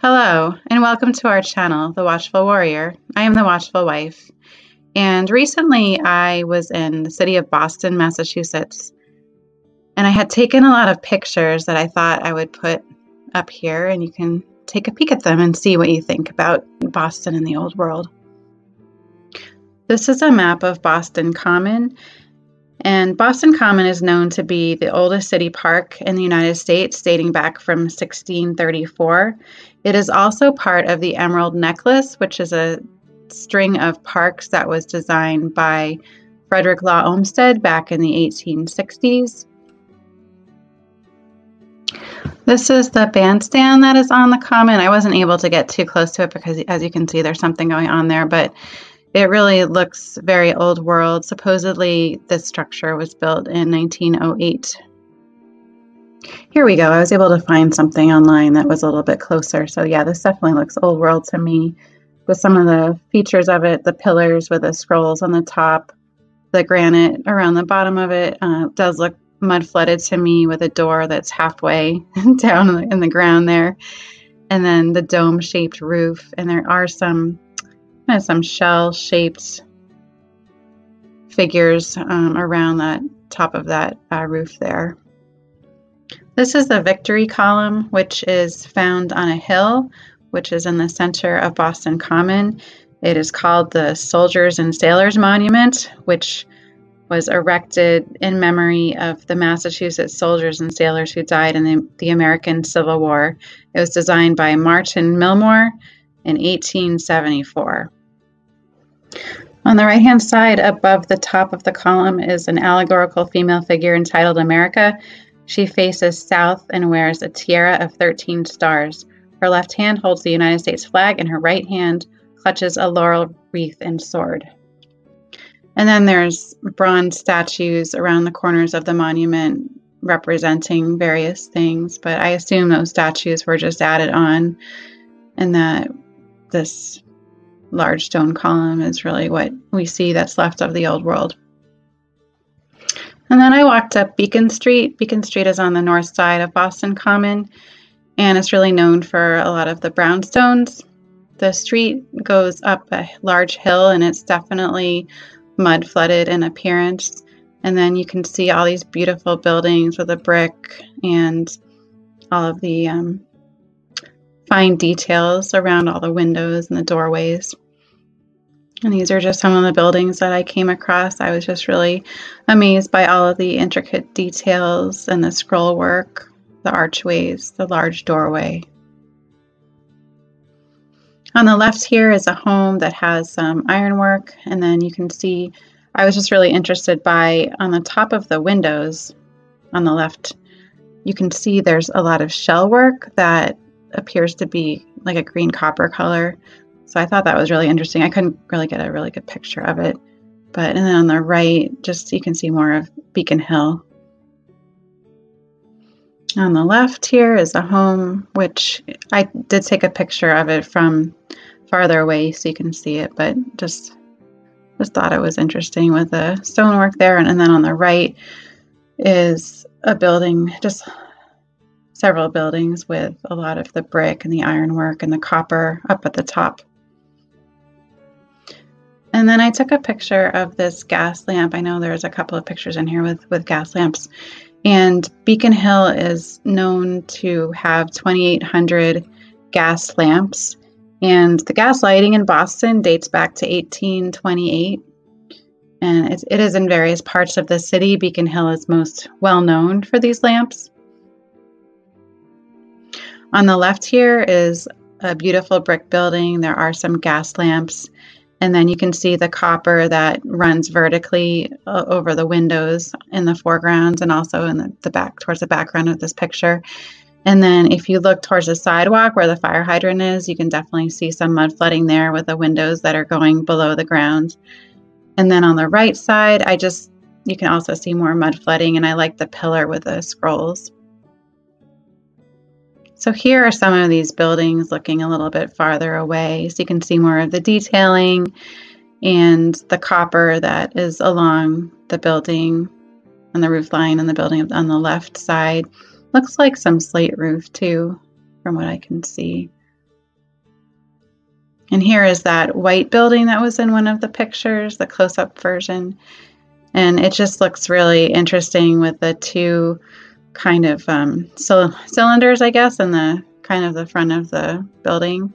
Hello, and welcome to our channel, The Watchful Warrior. I am the Watchful Wife, and recently I was in the city of Boston, Massachusetts, and I had taken a lot of pictures that I thought I would put up here, and you can take a peek at them and see what you think about Boston in the old world. This is a map of Boston Common, and Boston Common is known to be the oldest city park in the United States, dating back from 1634. It is also part of the Emerald Necklace, which is a string of parks that was designed by Frederick Law Olmsted back in the 1860s. This is the bandstand that is on the common. I wasn't able to get too close to it because, as you can see, there's something going on there, but it really looks very old world. Supposedly, this structure was built in 1908. Here we go. I was able to find something online that was a little bit closer. So, yeah, this definitely looks old world to me with some of the features of it the pillars with the scrolls on the top, the granite around the bottom of it uh, does look mud flooded to me with a door that's halfway down in the ground there. And then the dome shaped roof. And there are some and some shell shaped figures um, around that top of that uh, roof there. This is the Victory Column, which is found on a hill, which is in the center of Boston Common. It is called the Soldiers and Sailors Monument, which was erected in memory of the Massachusetts soldiers and sailors who died in the, the American Civil War. It was designed by Martin Milmore in 1874. On the right hand side, above the top of the column, is an allegorical female figure entitled America. She faces south and wears a tiara of 13 stars. Her left hand holds the United States flag, and her right hand clutches a laurel wreath and sword. And then there's bronze statues around the corners of the monument representing various things, but I assume those statues were just added on and that this large stone column is really what we see that's left of the old world. And then I walked up Beacon Street. Beacon Street is on the north side of Boston Common, and it's really known for a lot of the brownstones. The street goes up a large hill, and it's definitely mud flooded in appearance. And then you can see all these beautiful buildings with a brick and all of the um, fine details around all the windows and the doorways. And these are just some of the buildings that I came across. I was just really amazed by all of the intricate details and the scroll work, the archways, the large doorway. On the left here is a home that has some ironwork, and then you can see I was just really interested by on the top of the windows on the left, you can see there's a lot of shell work that appears to be like a green copper color. So I thought that was really interesting. I couldn't really get a really good picture of it. But and then on the right, just you can see more of Beacon Hill. On the left here is a home, which I did take a picture of it from farther away so you can see it, but just just thought it was interesting with the stonework there. And, and then on the right is a building, just several buildings with a lot of the brick and the ironwork and the copper up at the top. And then I took a picture of this gas lamp. I know there's a couple of pictures in here with, with gas lamps. And Beacon Hill is known to have 2,800 gas lamps. And the gas lighting in Boston dates back to 1828. And it, it is in various parts of the city. Beacon Hill is most well known for these lamps. On the left here is a beautiful brick building. There are some gas lamps. And then you can see the copper that runs vertically uh, over the windows in the foreground and also in the back towards the background of this picture. And then if you look towards the sidewalk where the fire hydrant is, you can definitely see some mud flooding there with the windows that are going below the ground. And then on the right side, I just, you can also see more mud flooding and I like the pillar with the scrolls. So here are some of these buildings looking a little bit farther away. So you can see more of the detailing and the copper that is along the building on the roof line and the building on the left side. Looks like some slate roof too, from what I can see. And here is that white building that was in one of the pictures, the close up version. And it just looks really interesting with the two kind of um, cylinders, I guess, in the kind of the front of the building.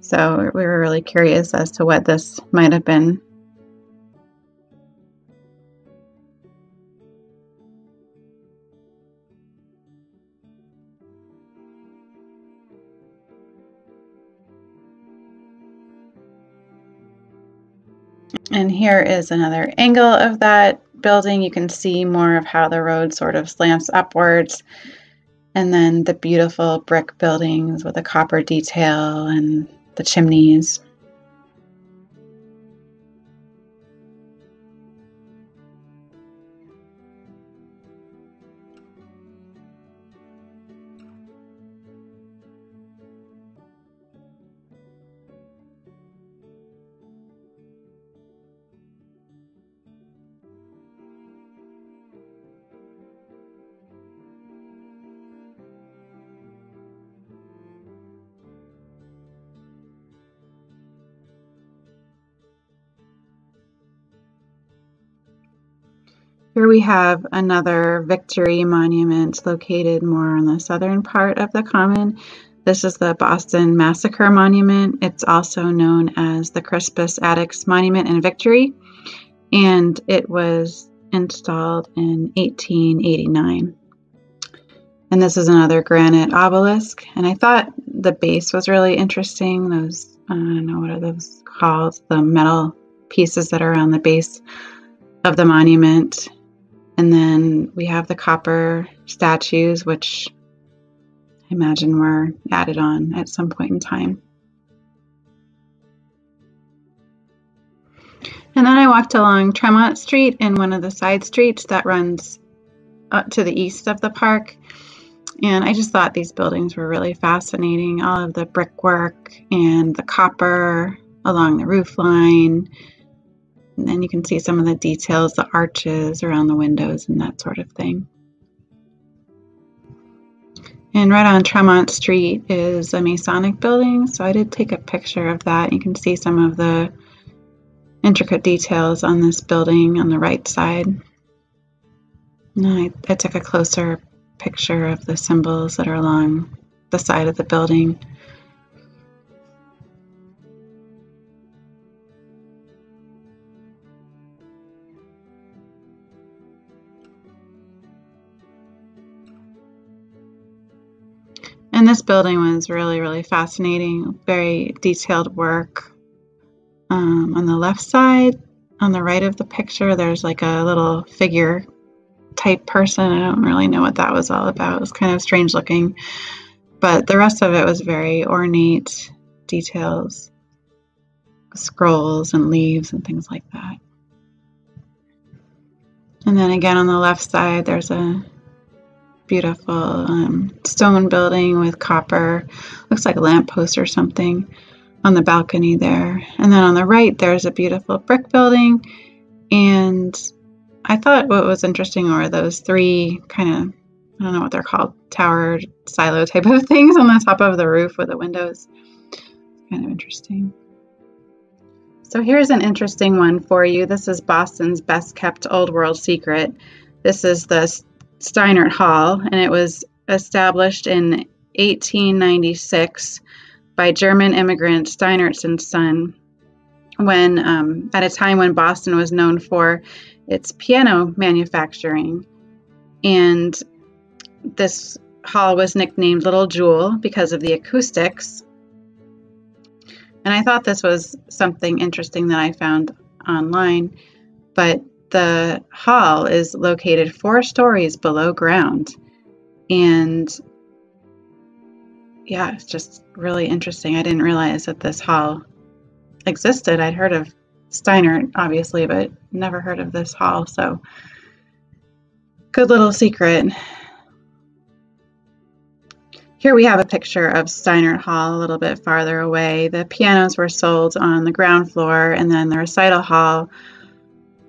So we were really curious as to what this might have been And here is another angle of that building. You can see more of how the road sort of slants upwards. And then the beautiful brick buildings with the copper detail and the chimneys. Here we have another victory monument located more on the southern part of the common. This is the Boston Massacre Monument. It's also known as the Crispus Attucks Monument in Victory, and it was installed in 1889. And this is another granite obelisk. And I thought the base was really interesting. Those, I don't know, what are those called? The metal pieces that are on the base of the monument. And then we have the copper statues, which I imagine were added on at some point in time. And then I walked along Tremont Street in one of the side streets that runs up to the east of the park. And I just thought these buildings were really fascinating. All of the brickwork and the copper along the roof line and then you can see some of the details, the arches around the windows and that sort of thing. And right on Tremont Street is a Masonic building, so I did take a picture of that. You can see some of the intricate details on this building on the right side. And I, I took a closer picture of the symbols that are along the side of the building. And this building was really, really fascinating. Very detailed work. Um, on the left side, on the right of the picture, there's like a little figure type person. I don't really know what that was all about. It was kind of strange looking. But the rest of it was very ornate details, scrolls and leaves and things like that. And then again on the left side, there's a beautiful um, stone building with copper, looks like a lamppost or something on the balcony there. And then on the right, there's a beautiful brick building. And I thought what was interesting were those three kind of, I don't know what they're called, tower silo type of things on the top of the roof with the windows. Kind of interesting. So here's an interesting one for you. This is Boston's best kept old world secret. This is the Steinert Hall, and it was established in 1896 by German immigrant Steinert's and son. When um, at a time when Boston was known for its piano manufacturing, and this hall was nicknamed Little Jewel because of the acoustics. And I thought this was something interesting that I found online, but the hall is located four stories below ground. And yeah, it's just really interesting. I didn't realize that this hall existed. I'd heard of Steiner, obviously, but never heard of this hall. So, good little secret. Here we have a picture of Steinert Hall a little bit farther away. The pianos were sold on the ground floor, and then the recital hall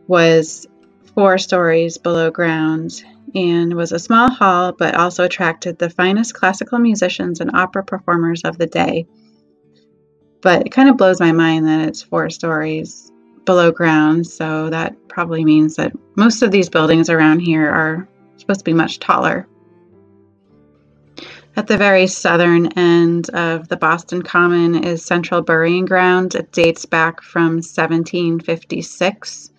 was four stories below ground and was a small hall but also attracted the finest classical musicians and opera performers of the day. But it kind of blows my mind that it's four stories below ground, so that probably means that most of these buildings around here are supposed to be much taller. At the very southern end of the Boston Common is Central Burying Ground. It dates back from 1756.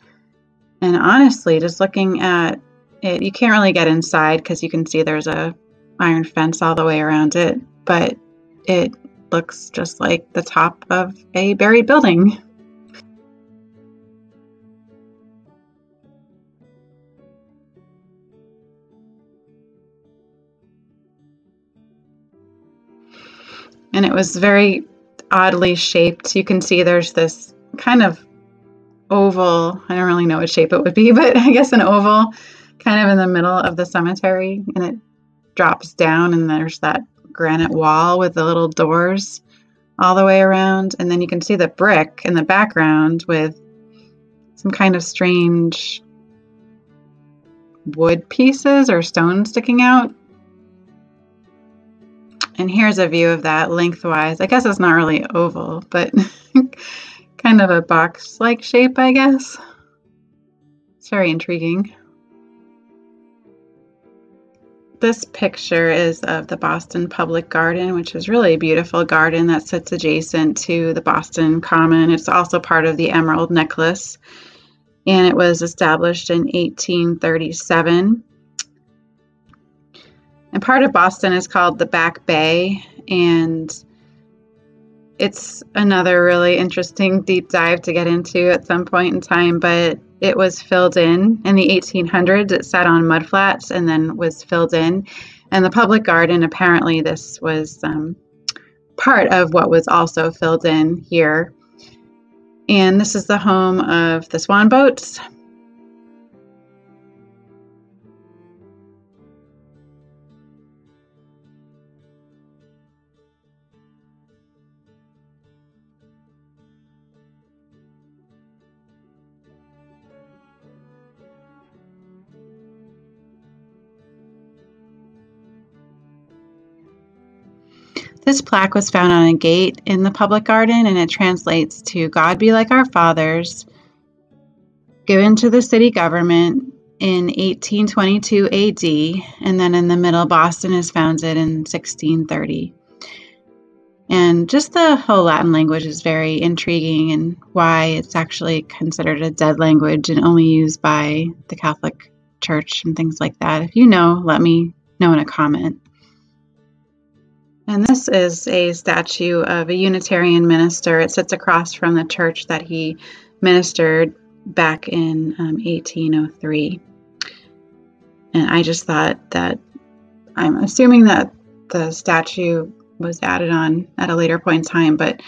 And honestly, just looking at it, you can't really get inside because you can see there's a iron fence all the way around it, but it looks just like the top of a buried building. And it was very oddly shaped. You can see there's this kind of oval, I don't really know what shape it would be, but I guess an oval kind of in the middle of the cemetery and it drops down and there's that granite wall with the little doors all the way around and then you can see the brick in the background with some kind of strange wood pieces or stone sticking out. And here's a view of that lengthwise. I guess it's not really oval, but kind of a box like shape, I guess. It's very intriguing. This picture is of the Boston Public Garden, which is really a beautiful garden that sits adjacent to the Boston Common. It's also part of the Emerald Necklace, and it was established in 1837. And part of Boston is called the Back Bay, and it's another really interesting deep dive to get into at some point in time, but it was filled in in the 1800s. It sat on mudflats and then was filled in. And the public garden, apparently, this was um, part of what was also filled in here. And this is the home of the swan boats. This plaque was found on a gate in the public garden and it translates to God be like our fathers, given to the city government in 1822 AD, and then in the middle, Boston is founded in 1630. And just the whole Latin language is very intriguing and why it's actually considered a dead language and only used by the Catholic Church and things like that. If you know, let me know in a comment. And this is a statue of a Unitarian minister. It sits across from the church that he ministered back in um, 1803. And I just thought that I'm assuming that the statue was added on at a later point in time, but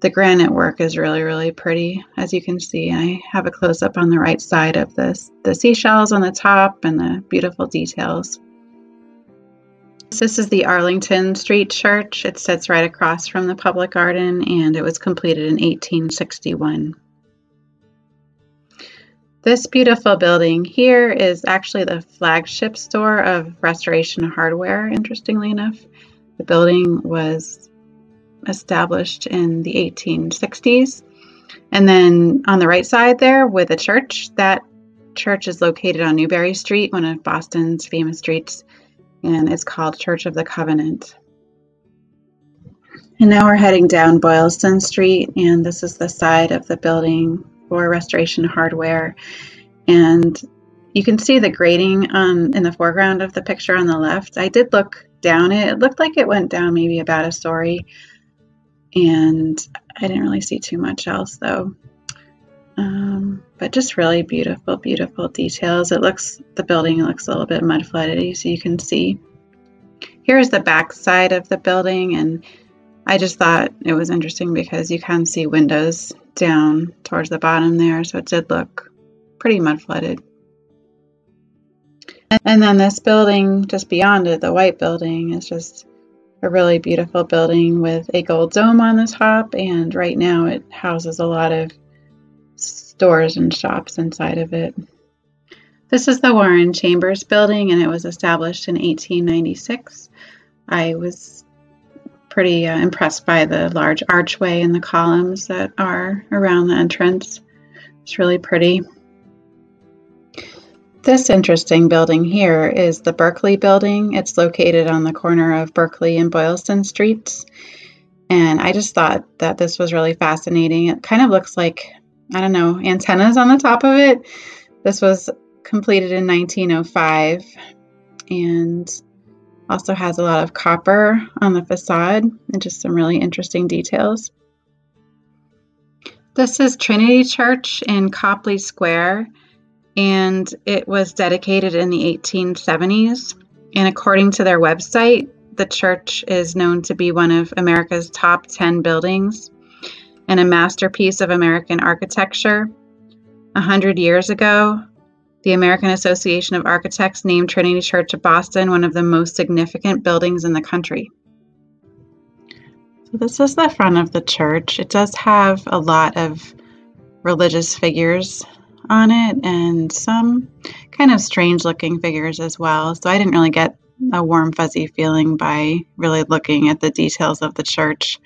the granite work is really, really pretty. As you can see, I have a close up on the right side of this, the seashells on the top and the beautiful details. This is the Arlington Street Church. It sits right across from the public garden and it was completed in 1861. This beautiful building here is actually the flagship store of Restoration Hardware, interestingly enough. The building was established in the 1860s. And then on the right side there with the church, that church is located on Newbury Street, one of Boston's famous streets and it's called Church of the Covenant. And now we're heading down Boylston Street, and this is the side of the building for Restoration Hardware. And you can see the grading on um, in the foreground of the picture on the left. I did look down it. It looked like it went down maybe about a story, and I didn't really see too much else though. But just really beautiful, beautiful details. It looks, the building looks a little bit mud flooded, so you can see. Here's the back side of the building, and I just thought it was interesting because you can see windows down towards the bottom there, so it did look pretty mud flooded. And then this building just beyond it, the white building, is just a really beautiful building with a gold dome on the top, and right now it houses a lot of stores and shops inside of it. This is the Warren Chambers building and it was established in 1896. I was pretty uh, impressed by the large archway and the columns that are around the entrance. It's really pretty. This interesting building here is the Berkeley building. It's located on the corner of Berkeley and Boylston Streets. And I just thought that this was really fascinating. It kind of looks like, I don't know, antennas on the top of it. This was completed in 1905 and also has a lot of copper on the facade and just some really interesting details. This is Trinity Church in Copley Square and it was dedicated in the 1870s. And according to their website, the church is known to be one of America's top 10 buildings and a masterpiece of American architecture. A hundred years ago, the American Association of Architects named Trinity Church of Boston one of the most significant buildings in the country. So, this is the front of the church. It does have a lot of religious figures on it and some kind of strange looking figures as well. So I didn't really get a warm, fuzzy feeling by really looking at the details of the church.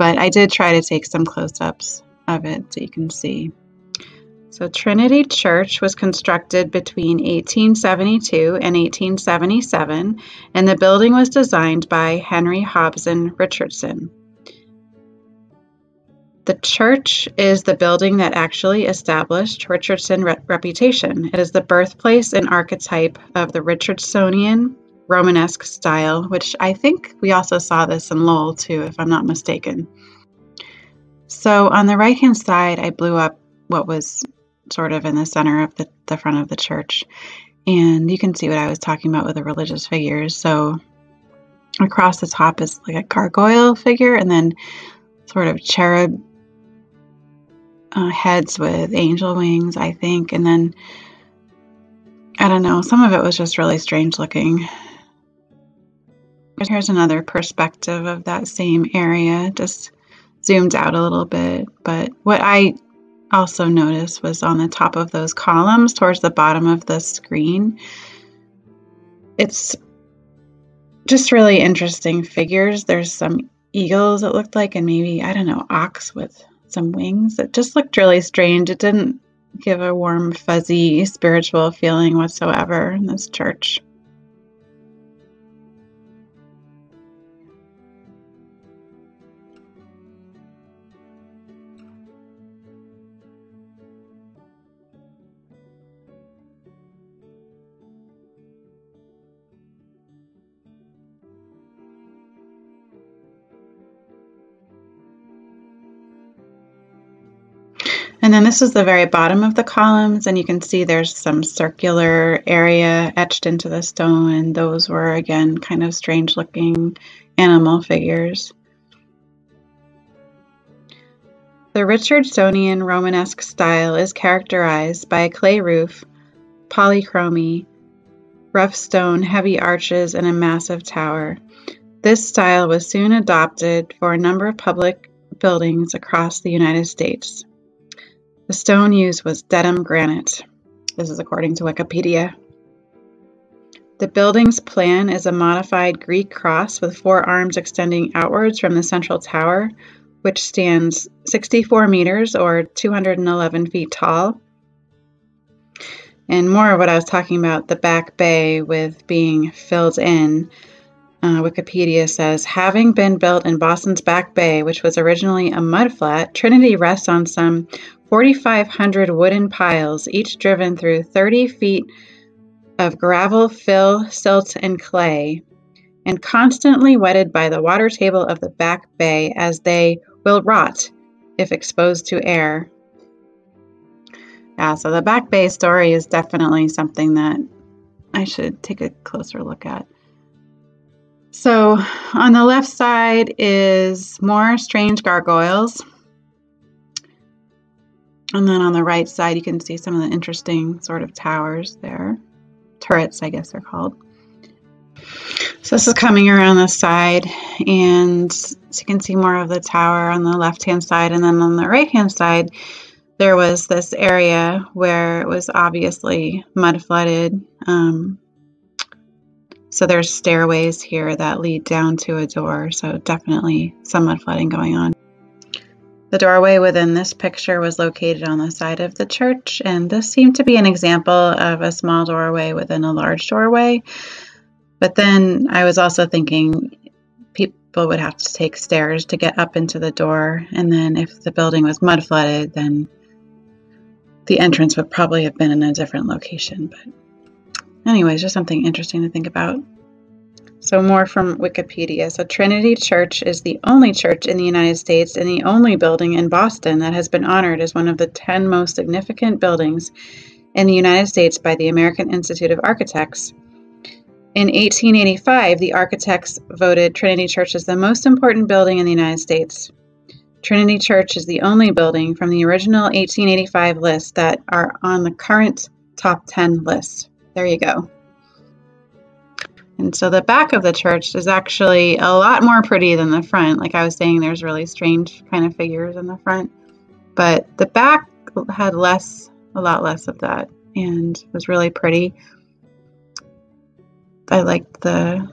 But I did try to take some close ups of it so you can see. So, Trinity Church was constructed between 1872 and 1877, and the building was designed by Henry Hobson Richardson. The church is the building that actually established Richardson's re- reputation. It is the birthplace and archetype of the Richardsonian Romanesque style, which I think we also saw this in Lowell too, if I'm not mistaken. So on the right hand side, I blew up what was sort of in the center of the, the front of the church. And you can see what I was talking about with the religious figures. So across the top is like a gargoyle figure, and then sort of cherub uh, heads with angel wings, I think. And then, I don't know, some of it was just really strange looking. Here's another perspective of that same area, just zoomed out a little bit. But what I also noticed was on the top of those columns towards the bottom of the screen, it's just really interesting figures. There's some eagles, it looked like, and maybe, I don't know, ox with some wings. It just looked really strange. It didn't give a warm, fuzzy, spiritual feeling whatsoever in this church. And then this is the very bottom of the columns, and you can see there's some circular area etched into the stone, and those were again kind of strange looking animal figures. The Richardsonian Romanesque style is characterized by a clay roof, polychromy, rough stone, heavy arches, and a massive tower. This style was soon adopted for a number of public buildings across the United States. The stone used was Dedham granite. This is according to Wikipedia. The building's plan is a modified Greek cross with four arms extending outwards from the central tower, which stands 64 meters or 211 feet tall. And more of what I was talking about the back bay with being filled in. Uh, Wikipedia says, having been built in Boston's Back Bay, which was originally a mudflat, Trinity rests on some 4,500 wooden piles, each driven through 30 feet of gravel, fill, silt, and clay, and constantly wetted by the water table of the back bay as they will rot if exposed to air. Yeah, so the back bay story is definitely something that I should take a closer look at. So on the left side is more strange gargoyles. And then on the right side, you can see some of the interesting sort of towers there. Turrets, I guess they're called. So this is coming around the side, and so you can see more of the tower on the left-hand side. And then on the right-hand side, there was this area where it was obviously mud flooded. Um, So there's stairways here that lead down to a door. So definitely some mud flooding going on. The doorway within this picture was located on the side of the church, and this seemed to be an example of a small doorway within a large doorway. But then I was also thinking people would have to take stairs to get up into the door, and then if the building was mud flooded, then the entrance would probably have been in a different location. But, anyways, just something interesting to think about. So, more from Wikipedia. So, Trinity Church is the only church in the United States and the only building in Boston that has been honored as one of the 10 most significant buildings in the United States by the American Institute of Architects. In 1885, the architects voted Trinity Church as the most important building in the United States. Trinity Church is the only building from the original 1885 list that are on the current top 10 list. There you go. And so the back of the church is actually a lot more pretty than the front. Like I was saying, there's really strange kind of figures in the front, but the back had less, a lot less of that, and was really pretty. I liked the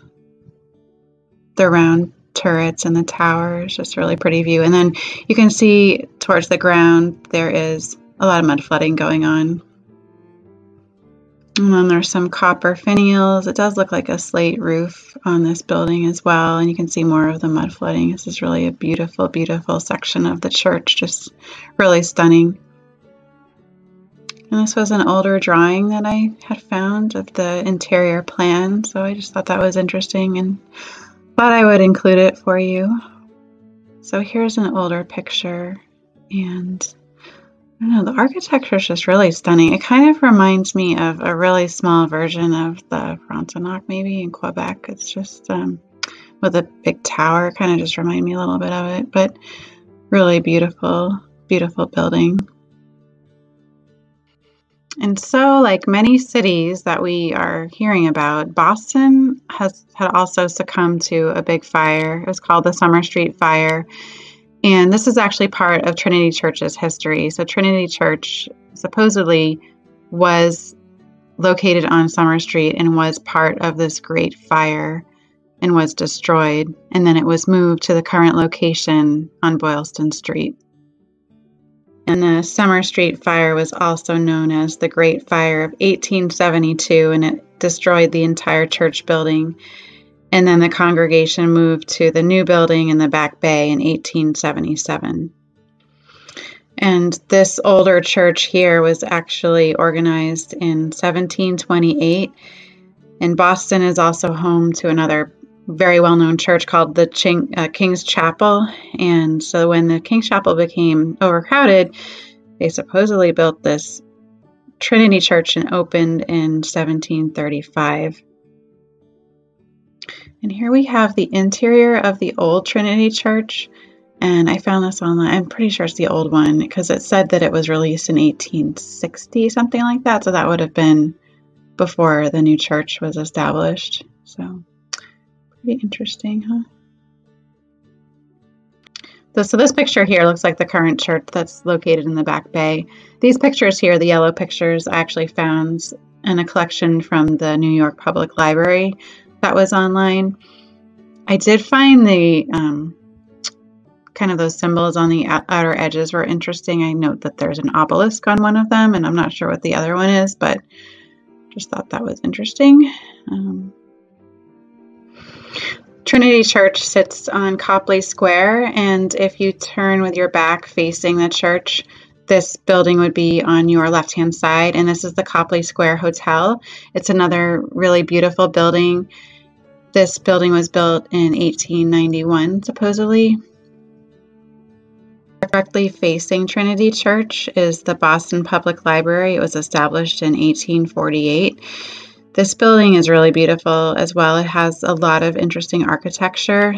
the round turrets and the towers, just really pretty view. And then you can see towards the ground there is a lot of mud flooding going on. And then there's some copper finials. It does look like a slate roof on this building as well. And you can see more of the mud flooding. This is really a beautiful, beautiful section of the church. Just really stunning. And this was an older drawing that I had found of the interior plan. So I just thought that was interesting and thought I would include it for you. So here's an older picture and Know, the architecture is just really stunning. It kind of reminds me of a really small version of the Frontenac, maybe in Quebec. It's just um, with a big tower, kind of just remind me a little bit of it, but really beautiful, beautiful building. And so, like many cities that we are hearing about, Boston has had also succumbed to a big fire. It was called the Summer Street Fire and this is actually part of Trinity Church's history. So, Trinity Church supposedly was located on Summer Street and was part of this great fire and was destroyed. And then it was moved to the current location on Boylston Street. And the Summer Street fire was also known as the Great Fire of 1872, and it destroyed the entire church building and then the congregation moved to the new building in the Back Bay in 1877. And this older church here was actually organized in 1728. And Boston is also home to another very well known church called the Ching, uh, King's Chapel. And so when the King's Chapel became overcrowded, they supposedly built this Trinity Church and opened in 1735. And here we have the interior of the old Trinity Church. And I found this online. I'm pretty sure it's the old one because it said that it was released in 1860, something like that. So that would have been before the new church was established. So pretty interesting, huh? So, this picture here looks like the current church that's located in the back bay. These pictures here, the yellow pictures, I actually found in a collection from the New York Public Library that was online. I did find the um, kind of those symbols on the outer edges were interesting. I note that there's an obelisk on one of them, and I'm not sure what the other one is, but just thought that was interesting. Um, Trinity Church sits on Copley Square, and if you turn with your back facing the church, this building would be on your left hand side, and this is the Copley Square Hotel. It's another really beautiful building. This building was built in 1891, supposedly. Directly facing Trinity Church is the Boston Public Library. It was established in 1848. This building is really beautiful as well. It has a lot of interesting architecture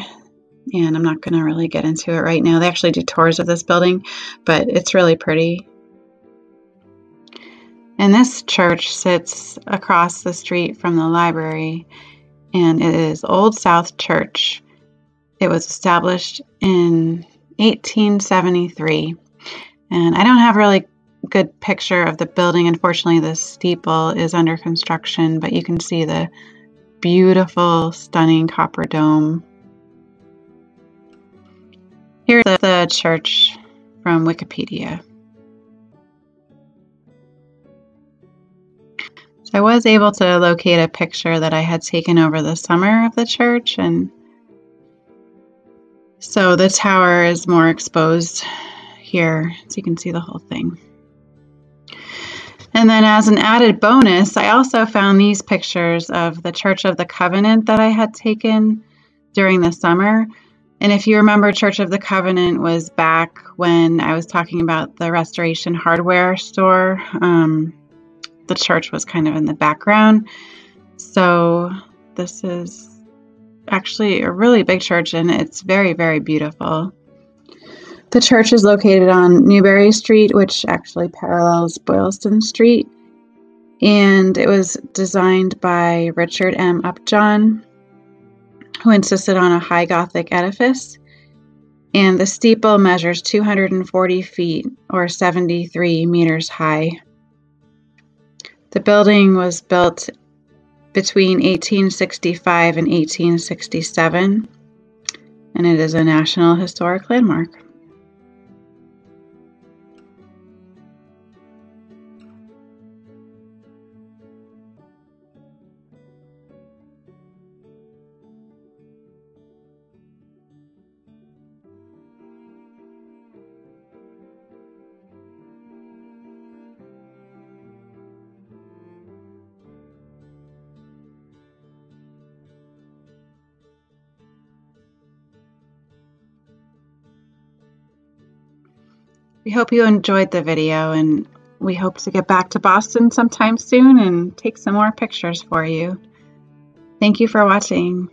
and I'm not going to really get into it right now. They actually do tours of this building, but it's really pretty. And this church sits across the street from the library, and it is Old South Church. It was established in 1873, and I don't have really good picture of the building. Unfortunately, the steeple is under construction, but you can see the beautiful, stunning copper dome. Here's the church from Wikipedia. So I was able to locate a picture that I had taken over the summer of the church, and so the tower is more exposed here, so you can see the whole thing. And then, as an added bonus, I also found these pictures of the Church of the Covenant that I had taken during the summer. And if you remember, Church of the Covenant was back when I was talking about the restoration hardware store. Um, the church was kind of in the background. So this is actually a really big church and it's very, very beautiful. The church is located on Newbury Street, which actually parallels Boylston Street. And it was designed by Richard M. Upjohn, who insisted on a high Gothic edifice. And the steeple measures 240 feet or 73 meters high. The building was built between 1865 and 1867, and it is a National Historic Landmark. We hope you enjoyed the video and we hope to get back to Boston sometime soon and take some more pictures for you. Thank you for watching.